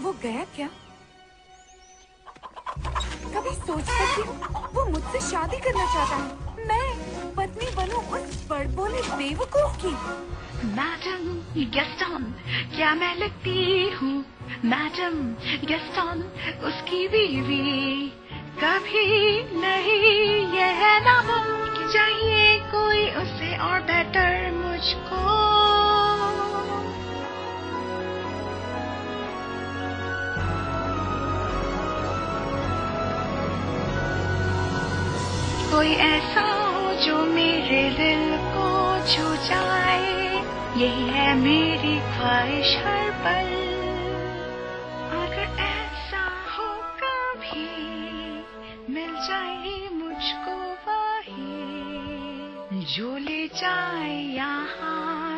वो गया क्या? कभी सोच सकती वो मुझसे शादी करना चाहता है। मैं पत्नी बनूं उस बड़बोले बेवकूफ़ की। मैडम गेस्टन क्या मैं लगती हूँ? मैडम गेस्टन उसकी बीवी कभी नहीं कोई ऐसा हो जो मेरे दिल को छू जाए। यही है मेरी ख्वाहिश हर पल। अगर ऐसा हो कभी, मिल जाए मुझको वही। जो ले जाए यहाँ